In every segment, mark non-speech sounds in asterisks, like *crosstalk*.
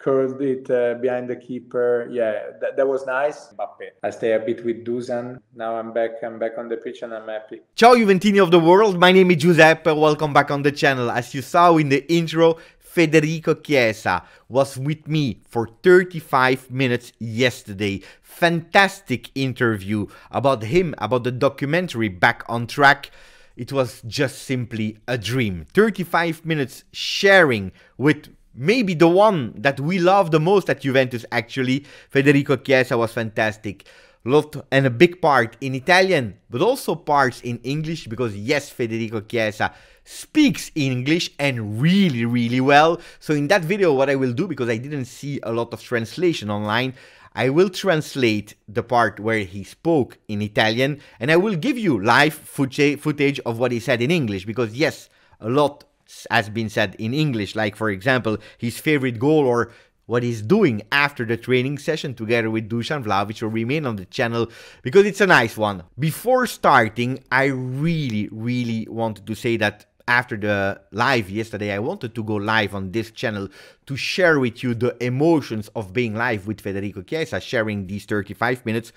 curled it uh, behind the keeper. Yeah, that, that was nice. Mbappe. I stay a bit with Dusan. Now I'm back. I'm back on the pitch and I'm happy. Ciao Juventini of the world. My name is Giuseppe. Welcome back on the channel. As you saw in the intro, Federico Chiesa was with me for 35 minutes yesterday. Fantastic interview about him, about the documentary Back on Track. It was just simply a dream. 35 minutes sharing with maybe the one that we love the most at Juventus actually. Federico Chiesa was fantastic. Lot and a big part in Italian, but also parts in English because yes, Federico Chiesa speaks English and really, really well. So in that video, what I will do, because I didn't see a lot of translation online, I will translate the part where he spoke in Italian and I will give you live footage of what he said in English because yes, a lot has been said in English, like for example, his favorite goal or what he's doing after the training session together with Dusan Vlahovic will remain on the channel because it's a nice one. Before starting, I really, really wanted to say that after the live yesterday, I wanted to go live on this channel to share with you the emotions of being live with Federico Chiesa, sharing these 35 minutes,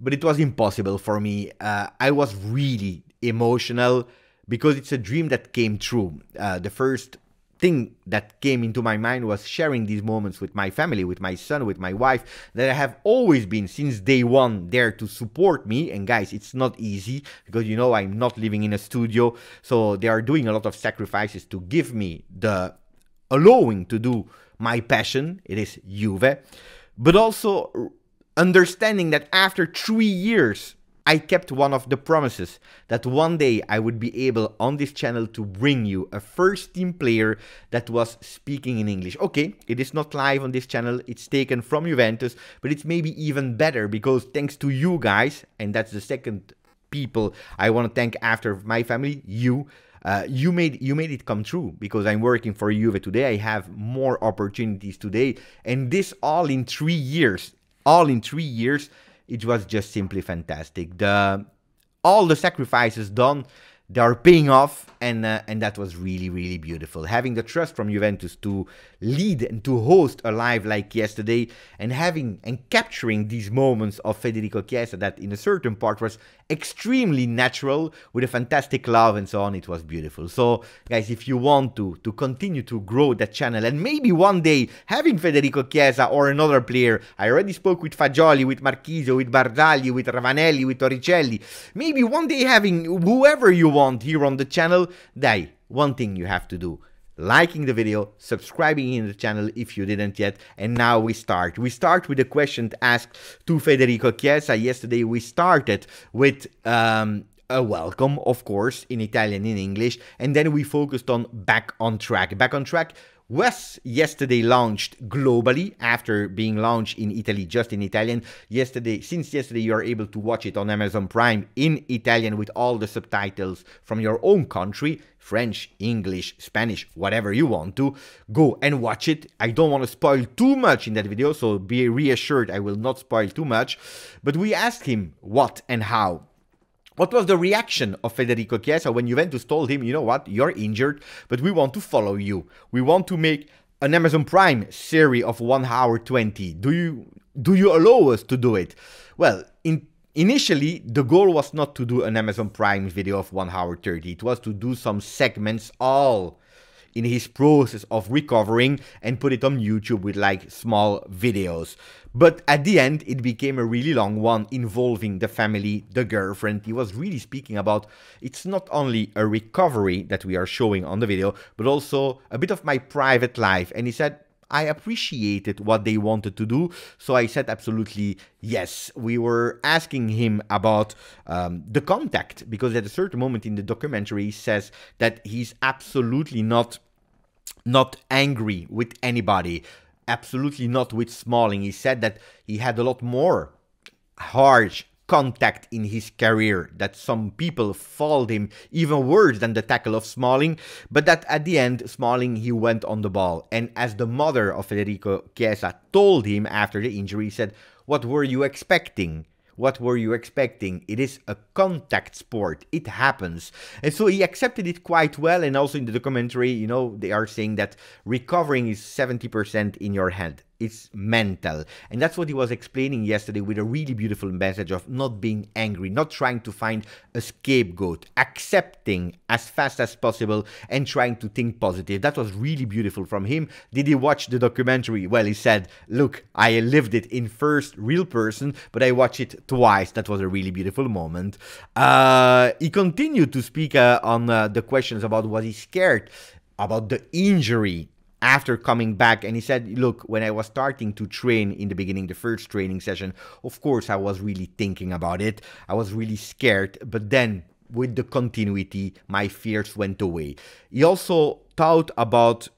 but it was impossible for me. Uh, I was really emotional because it's a dream that came true. Uh, the first thing that came into my mind was sharing these moments with my family, with my son, with my wife, that I have always been since day one there to support me. And guys, it's not easy because you know I'm not living in a studio, so they are doing a lot of sacrifices to give me the allowing to do my passion. It is Juve, but also understanding that after three years I kept one of the promises that one day I would be able on this channel to bring you a first team player that was speaking in English. Okay, it is not live on this channel, it's taken from Juventus, but it's maybe even better because thanks to you guys, and that's the second people I want to thank after my family, you. Uh, you made you made it come true because I'm working for Juve today. I have more opportunities today, and this all in three years. All in three years it was just simply fantastic. The all the sacrifices done they are paying off and uh, and that was really really beautiful. Having the trust from Juventus to lead and to host a live like yesterday and having and capturing these moments of Federico Chiesa that in a certain part was extremely natural with a fantastic love and so on it was beautiful. So guys if you want to to continue to grow that channel and maybe one day having Federico Chiesa or another player I already spoke with Fagioli with Marchisio with Barzagli with Ravanelli with Torricelli maybe one day having whoever you want want here on the channel, then one thing you have to do liking the video, subscribing in the channel if you didn't yet, and now we start. We start with a question asked to Federico Chiesa. Yesterday we started with um, a welcome, of course, in Italian, in English, and then we focused on Back on Track. Back on Track was yesterday launched globally after being launched in Italy just in Italian. Yesterday, since yesterday, you are able to watch it on Amazon Prime in Italian with all the subtitles from your own country French, English, Spanish, whatever you want to. Go and watch it. I don't want to spoil too much in that video, so be reassured I will not spoil too much. But we asked him what and how what was the reaction of Federico Chiesa when Juventus told him, you know what, you're injured, but we want to follow you. We want to make an Amazon Prime series of 1 hour 20. Do you do you allow us to do it? Well, in Initially, the goal was not to do an Amazon Prime video of 1 hour 30. It was to do some segments all in his process of recovering and put it on YouTube with like small videos. But at the end, it became a really long one involving the family, the girlfriend. He was really speaking about it's not only a recovery that we are showing on the video, but also a bit of my private life. And he said, I appreciated what they wanted to do. So I said absolutely yes. We were asking him about um, the contact because at a certain moment in the documentary he says that he's absolutely not not angry with anybody. Absolutely not with Smalling. He said that he had a lot more harsh contact in his career, that some people fouled him even worse than the tackle of Smalling, but that at the end, Smalling, he went on the ball. And as the mother of Federico Chiesa told him after the injury, he said, what were you expecting? What were you expecting? It is a contact sport. It happens. And so he accepted it quite well. And also in the documentary, you know, they are saying that recovering is 70% in your head it's mental. And that's what he was explaining yesterday with a really beautiful message of not being angry, not trying to find a scapegoat, accepting as fast as possible and trying to think positive. That was really beautiful from him. Did he watch the documentary? Well, he said, Look, I lived it in first real person, but I watched it twice. That was a really beautiful moment. Uh, he continued to speak uh, on uh, the questions about was he scared about the injury after coming back and he said look when i was starting to train in the beginning the first training session of course i was really thinking about it. I was really scared but then with the continuity my fears went away. He also thought about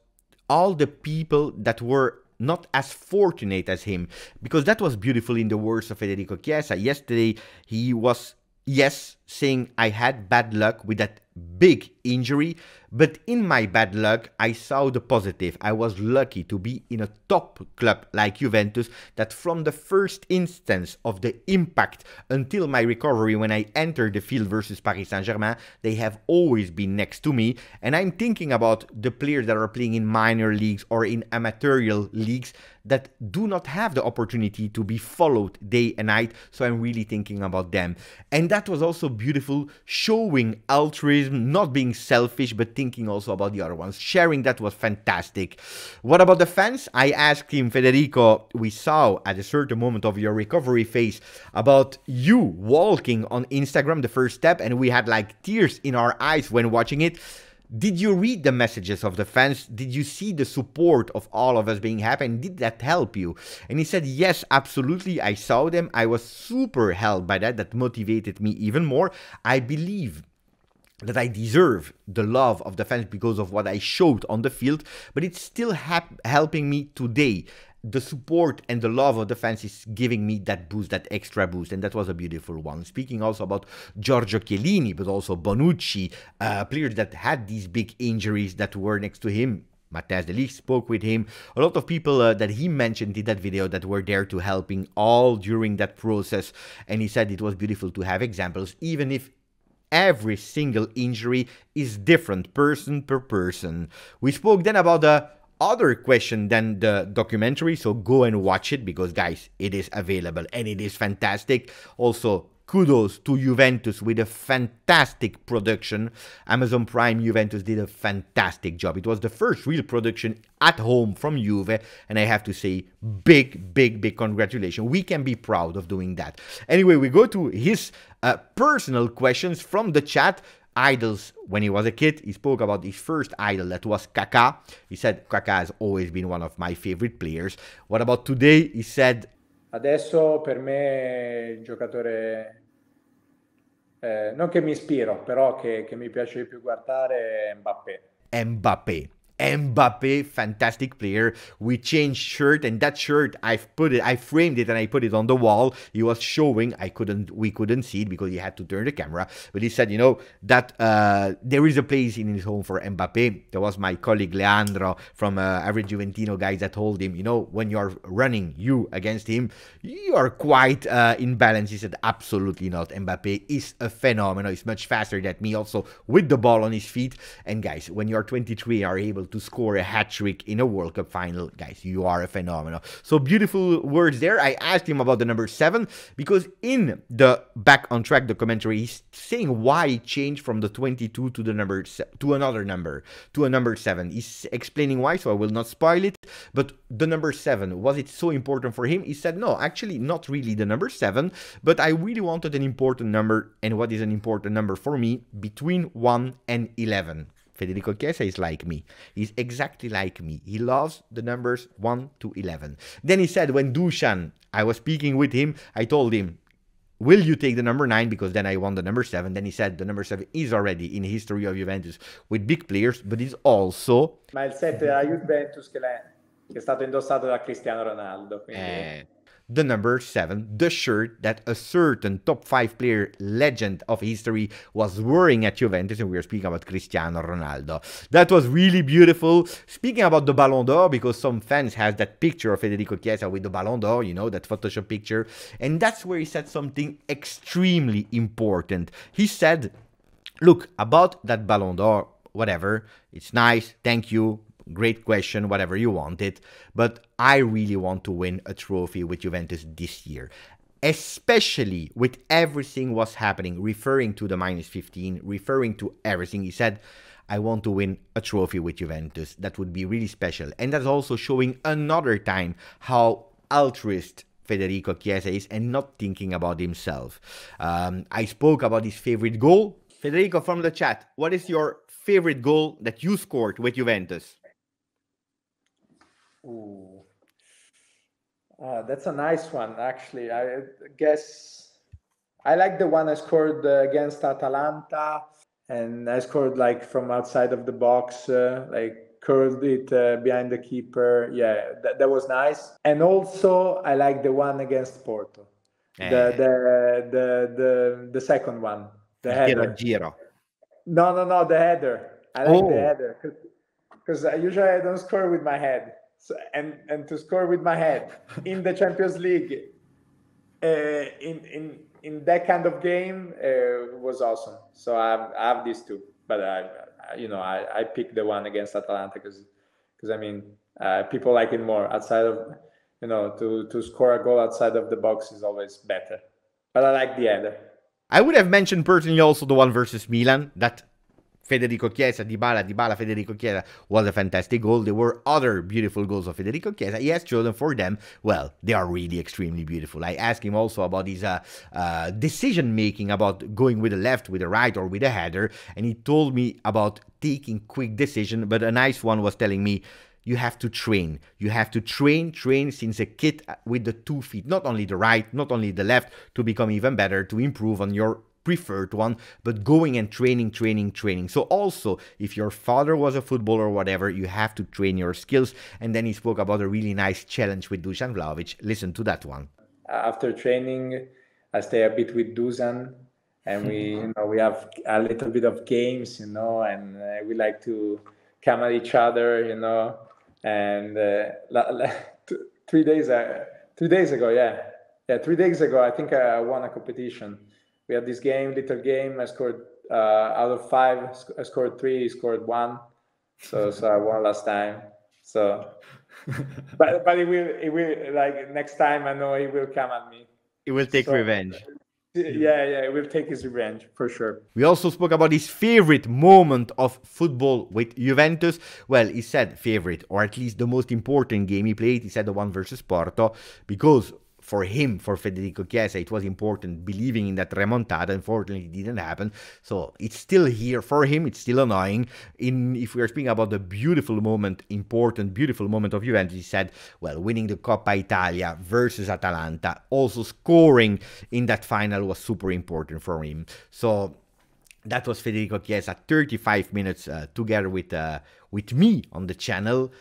all the people that were not as fortunate as him because that was beautiful in the words of Federico Chiesa. Yesterday he was yes saying i had bad luck with that big injury but in my bad luck, I saw the positive. I was lucky to be in a top club like Juventus that from the first instance of the impact until my recovery when I entered the field versus Paris Saint-Germain, they have always been next to me. And I'm thinking about the players that are playing in minor leagues or in amateurial leagues that do not have the opportunity to be followed day and night. So I'm really thinking about them. And that was also beautiful, showing altruism, not being selfish, but thinking also about the other ones. Sharing that was fantastic. What about the fans? I asked him, Federico, we saw at a certain moment of your recovery phase about you walking on Instagram, the first step, and we had like tears in our eyes when watching it. Did you read the messages of the fans? Did you see the support of all of us being happy? And did that help you? And he said, Yes, absolutely. I saw them. I was super helped by that. That motivated me even more. I believe that I deserve the love of the fans because of what I showed on the field, but it's still helping me today. The support and the love of the fans is giving me that boost, that extra boost, and that was a beautiful one. Speaking also about Giorgio Chiellini, but also Bonucci, uh, players that had these big injuries that were next to him Matthijs de Ligt spoke with him. A lot of people uh, that he mentioned in that video that were there to helping all during that process. And he said it was beautiful to have examples, even if every single injury is different person per person. We spoke then about the other question than the documentary, so go and watch it because guys, it is available and it is fantastic. Also, kudos to Juventus with a fantastic production. Amazon Prime Juventus did a fantastic job. It was the first real production at home from Juve, and I have to say, big, big, big congratulations. We can be proud of doing that. Anyway, we go to his uh, personal questions from the chat idols when he was a kid. He spoke about his first idol that was Kaká. He said Kaká has always been one of my favorite players. What about today? He said Adesso per me il giocatore eh, non che mi ispiro, però che, che mi piace di più guardare è Mbappé. Mbappé. Mbappe, fantastic player. We changed shirt, and that shirt I've put it, I framed it, and I put it on the wall. He was showing. I couldn't, we couldn't see it because he had to turn the camera. But he said, you know, that uh, there is a place in his home for Mbappe. There was my colleague Leandro from uh, Average Juventino guys that told him, you know, when you're running you against him, you are quite uh, in balance. He said, absolutely not. Mbappe is a phenomenon. He's much faster than me, also with the ball on his feet. And guys, when you're 23, are able to score a hat trick in a World Cup final. Guys, you are a phenomenal. So beautiful words there. I asked him about the number seven because in the Back on Track documentary, he's saying why he changed from the 22 to the number to another number, to a number seven. He's explaining why, so I will not spoil it. But the number seven, was it so important for him? He said, no, actually, not really the number seven, but I really wanted an important number. And what is an important number for me? Between 1 and 11. Federico Chiesa is like me. He's exactly like me. He loves the numbers 1 to 11. Then he said, when Dusan, I was speaking with him, I told him, Will you take the number 9? Because then I want the number 7. Then he said the number 7 is already in the history of Juventus with big players, but it's also... Ma il 7 della Juventus che, che è stato indossato da Cristiano Ronaldo. Quindi... Eh, the number seven, the shirt that a certain top five player legend of history was wearing at Juventus, and we are speaking about Cristiano Ronaldo. That was really beautiful. Speaking about the Ballon d'Or, because some fans has that picture of Federico Chiesa with the Ballon d'Or, you know, that Photoshop picture, and that's where he said something extremely important. He said, look, about that Ballon d'Or, whatever, it's nice, thank you, Great question, whatever you want it. But I really want to win a trophy with Juventus this year. Especially with everything was happening, referring to the minus 15, referring to everything. He said, I want to win a trophy with Juventus. That would be really special. And that's also showing another time how altruist Federico Chiesa is and not thinking about himself. Um, I spoke about his favorite goal. Federico, from the chat, what is your favorite goal that you scored with Juventus? Ooh. Uh, that's a nice one, actually. I guess I like the one I scored uh, against Atalanta, and I scored like from outside of the box, uh, like curled it uh, behind the keeper. Yeah, that, that was nice. And also, I like the one against Porto, the, eh. the the the the second one, the header. Giro. No, no, no, the header. I like oh. the header because usually I don't score with my head. So, and and to score with my head in the Champions League uh, in in in that kind of game uh, was awesome. So I have, I have these two, but I, I you know I I picked the one against Atalanta because because I mean uh, people like it more outside of you know to to score a goal outside of the box is always better. But I like the other. I would have mentioned personally also the one versus Milan that Federico Chiesa, Dybala, Dybala, Federico Chiesa was a fantastic goal. There were other beautiful goals of Federico Chiesa. He has chosen for them. Well, they are really extremely beautiful. I asked him also about his uh, uh, decision making about going with the left, with the right, or with a header, and he told me about taking quick decision. But a nice one was telling me you have to train. You have to train, train since a kid with the two feet, not only the right, not only the left, to become even better, to improve on your preferred one, but going and training, training, training. So also, if your father was a footballer or whatever, you have to train your skills. And then he spoke about a really nice challenge with Dusan Vlahovic. Listen to that one. After training, I stay a bit with Dusan, and we, *laughs* you know, we have a little bit of games, you know, and uh, we like to come at each other, you know. And uh, *laughs* three days, uh, three days ago, yeah, yeah, three days ago, I think I won a competition we had this game, little game. I scored uh, out of five. I scored three. He scored one. So so I won last time. So, *laughs* but but it will it will like next time. I know he will come at me. He will take so, revenge. Yeah, yeah, it will take his revenge for sure. We also spoke about his favorite moment of football with Juventus. Well, he said favorite, or at least the most important game he played. He said the one versus Porto, because for him, for Federico Chiesa, it was important believing in that remontada. Unfortunately, it didn't happen. So it's still here for him. It's still annoying. In if we are speaking about the beautiful moment, important, beautiful moment of Juventus, he said, well, winning the Coppa Italia versus Atalanta, also scoring in that final was super important for him. So that was Federico Chiesa, 35 minutes uh, together with uh, with me on the channel.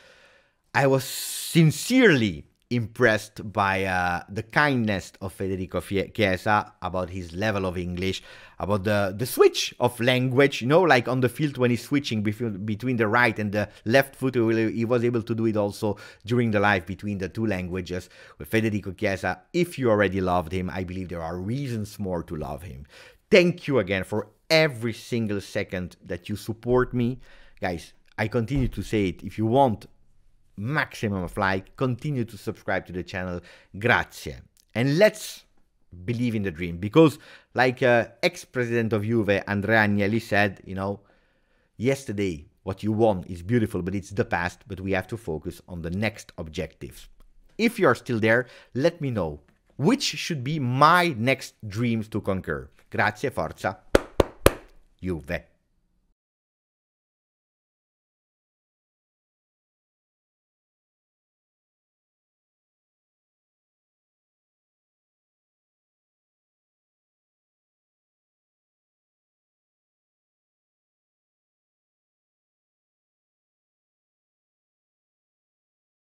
I was sincerely impressed by uh, the kindness of Federico Chiesa about his level of English, about the, the switch of language, you know, like on the field when he's switching between, between the right and the left foot, he was able to do it also during the live between the two languages with Federico Chiesa. If you already loved him, I believe there are reasons more to love him. Thank you again for every single second that you support me. Guys, I continue to say it. If you want maximum of like, continue to subscribe to the channel. Grazie. And let's believe in the dream because like uh, ex-president of Juve, Andrea Agnelli said, you know, yesterday what you won is beautiful, but it's the past, but we have to focus on the next objectives. If you are still there, let me know which should be my next dreams to conquer. Grazie, forza, Juve.